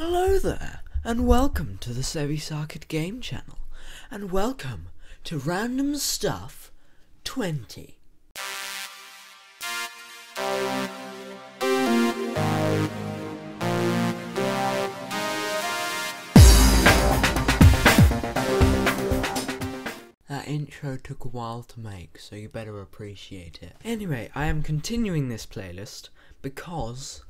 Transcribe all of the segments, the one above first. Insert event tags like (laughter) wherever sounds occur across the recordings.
Hello there, and welcome to the Sebby Sarkid Game Channel, and welcome to Random Stuff 20. That intro took a while to make, so you better appreciate it. Anyway, I am continuing this playlist because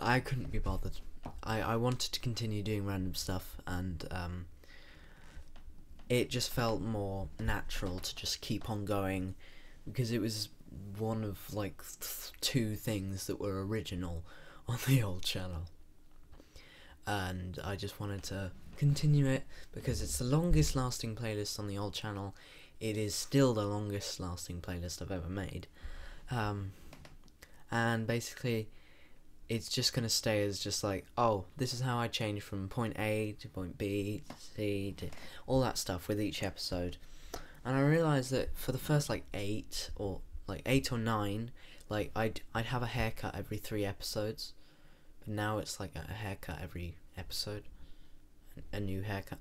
I couldn't be bothered. I, I wanted to continue doing random stuff, and um, it just felt more natural to just keep on going because it was one of like th- two things that were original (laughs) on the old channel. And I just wanted to continue it because it's the longest lasting playlist on the old channel. It is still the longest lasting playlist I've ever made. Um, and basically, it's just going to stay as just like, oh, this is how I change from point A to point B, to C, to all that stuff with each episode. And I realized that for the first like eight or like eight or nine, like I'd I'd have a haircut every three episodes, but now it's like a haircut every episode, a new haircut.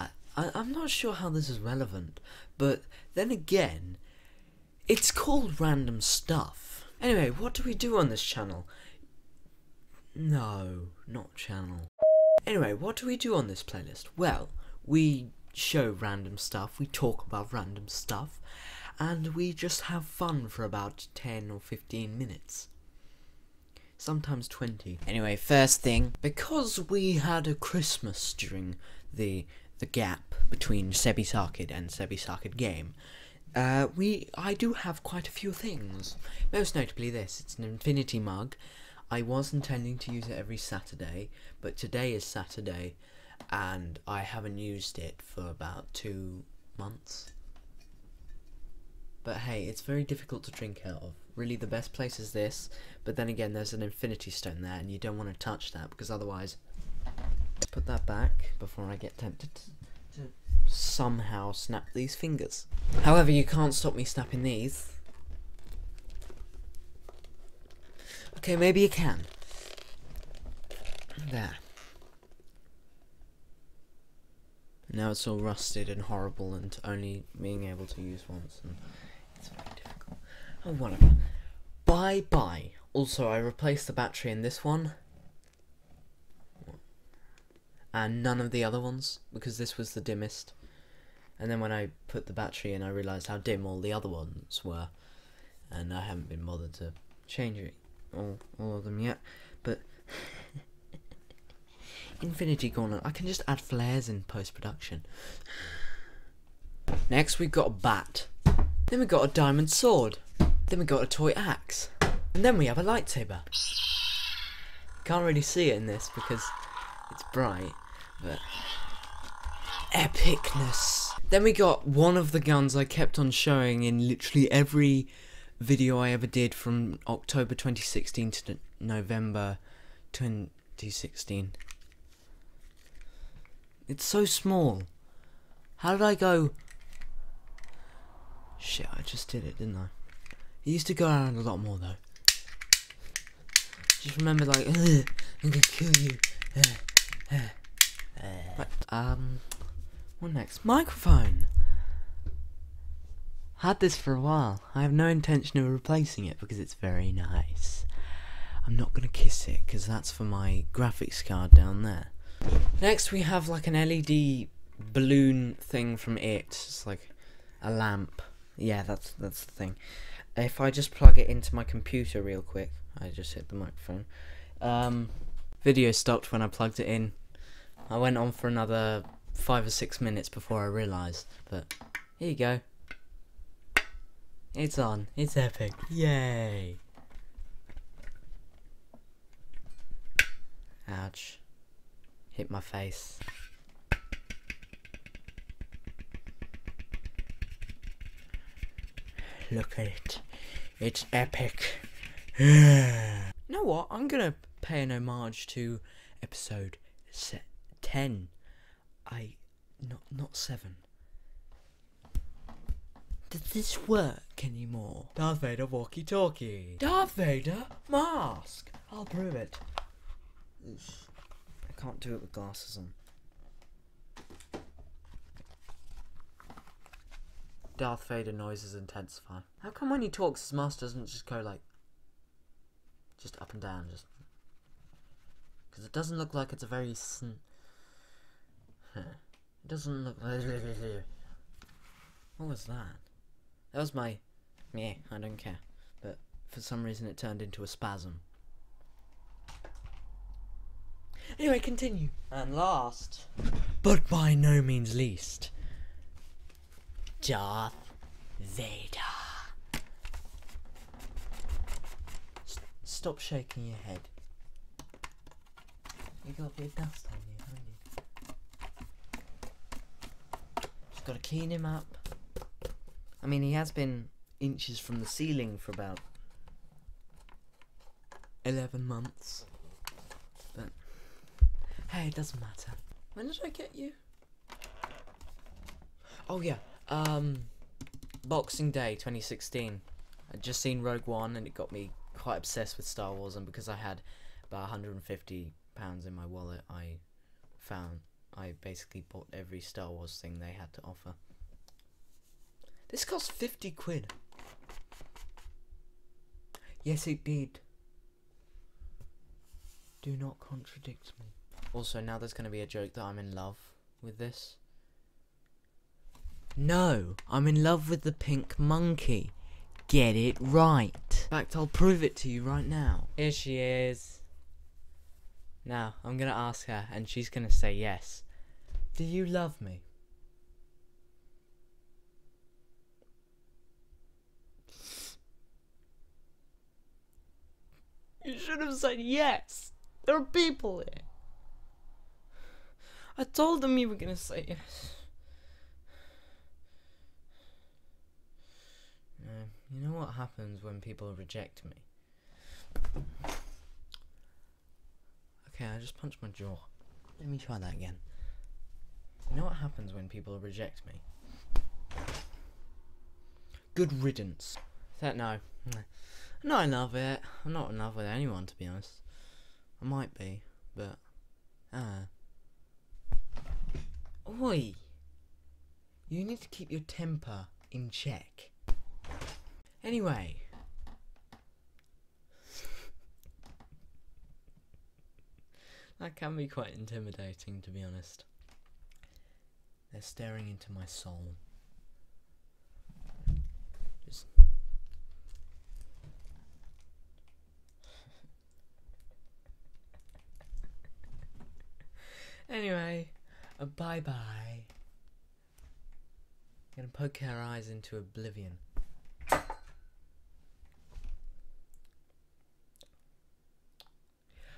I, I I'm not sure how this is relevant, but then again, it's called random stuff. Anyway, what do we do on this channel? No, not channel. Anyway, what do we do on this playlist? Well, we show random stuff, we talk about random stuff, and we just have fun for about 10 or 15 minutes. Sometimes 20. Anyway, first thing, because we had a Christmas during the the gap between Sebby Sarkid and Sebby Sarkid game, uh, we I do have quite a few things. Most notably this, it's an infinity mug. I was intending to use it every Saturday, but today is Saturday, and I haven't used it for about two months. But hey, it's very difficult to drink out of. Really, the best place is this, but then again, there's an infinity stone there, and you don't want to touch that, because otherwise... Put that back before I get tempted to, somehow snap these fingers. However, you can't stop me snapping these. Okay, maybe you can. There. Now it's all rusted and horrible and only being able to use once and it's very difficult. Oh, whatever. Bye bye. Also, I replaced the battery in this one. And none of the other ones, because this was the dimmest. And then when I put the battery in, I realised how dim all the other ones were. And I haven't been bothered to change it, all, all of them yet. But (laughs) Infinity Gauntlet, I can just add flares in post production. Next, we've got a bat. Then we got a diamond sword. Then we got a toy axe. And then we have a lightsaber. Can't really see it in this because it's bright, but epicness. Then we got one of the guns I kept on showing in literally every video I ever did from October 2016 to November 2016. It's so small. How did I go? Shit, I just did it, didn't I? It used to go around a lot more though. Just remember, like, (laughs) I'm gonna kill you. (laughs) Right, um, what next? Microphone. Had this for a while. I have no intention of replacing it because it's very nice. I'm not gonna kiss it because that's for my graphics card down there. Next, we have like an LED balloon thing from it. It's like a lamp. Yeah, that's that's the thing. If I just plug it into my computer real quick, I just hit the microphone. Um, video stopped when I plugged it in. I went on for another five or six minutes before I realised. But here you go. It's on. It's epic. Yay. Ouch. Hit my face. Look at it. It's epic. you (sighs) know what? I'm gonna pay an homage to episode se- 10. I. Not, not 7. Does this work anymore? Darth Vader walkie talkie. Darth Vader mask. I'll prove it. I can't do it with glasses on. Darth Vader noises intensify. How come when he talks, his mask doesn't just go like, just up and down, just because it doesn't look like it's a very. Sn- (laughs) it doesn't look. like... (laughs) what was that? That was my. Yeah, I don't care. But for some reason, it turned into a spasm. Anyway, continue. And last, but by no means least, Darth Vader. S- stop shaking your head. You got a bit of dust on you, haven't you? Just gotta clean him up. I mean, he has been inches from the ceiling for about 11 months. But, hey, it doesn't matter. When did I get you? Oh, yeah. Um, Boxing Day 2016. I'd just seen Rogue One and it got me quite obsessed with Star Wars, and because I had about 150 pounds in my wallet, I found I basically bought every Star Wars thing they had to offer. This cost 50 quid. Yes, it did. Do not contradict me. Also, now there's going to be a joke that I'm in love with this. No, I'm in love with the pink monkey. Get it right. In fact, I'll prove it to you right now. Here she is. Now, I'm gonna ask her, and she's gonna say yes. Do you love me? You should have said yes. There are people here. I told them you were gonna say yes. You know what happens when people reject me? Okay, I just punched my jaw. Let me try that again. You know what happens when people reject me? Good riddance. That no. I'm not in love with it. I'm not in love with anyone to be honest. I might be, but ah. Oi! You need to keep your temper in check. Anyway. that can be quite intimidating, to be honest. They're staring into my soul. Just. Anyway, a bye bye. Gonna poke her eyes into oblivion.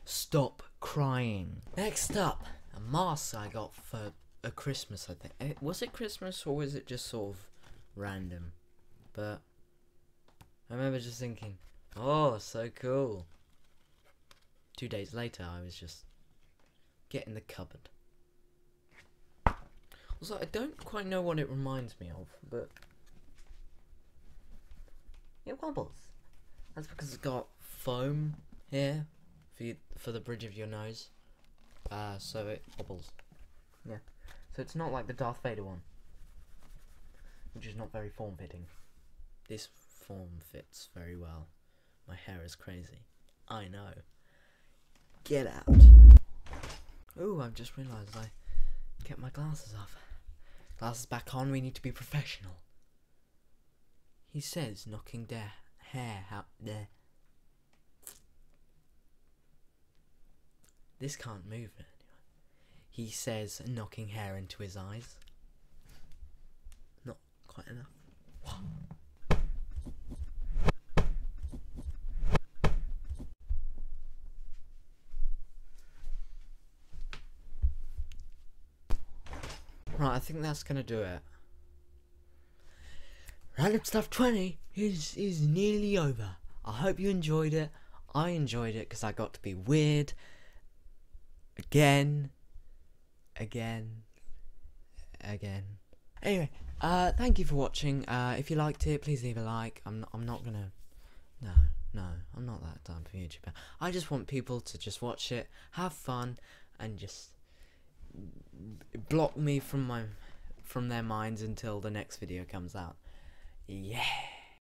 Stop crying. Next up, a mask I got for a Christmas, I think. Eh, Was it Christmas or was it just sort of random? But I remember just thinking, oh, so cool. Two days later, I was just getting the cupboard. Also, I don't quite know what it reminds me of, but it wobbles. That's because it's got foam here for you, for the bridge of your nose. Uh, so it wobbles. Yeah. So it's not like the Darth Vader one, which is not very form fitting. This form fits very well. My hair is crazy. I know. Get out. Ooh, I've just realised I kept my glasses off. Glasses back on, we need to be professional. He says knocking their hair out there. This can't move. He says knocking hair into his eyes. Not quite enough. Right, I think that's gonna do it. Random Stuff 20 is is nearly over. I hope you enjoyed it. I enjoyed it because I got to be weird again, again, again. Anyway, uh, thank you for watching. Uh, if you liked it, please leave a like. I'm not, I'm not gonna. No, no, I'm not that type of YouTuber. I just want people to just watch it, have fun, and just block me from my from their minds until the next video comes out. Yeah.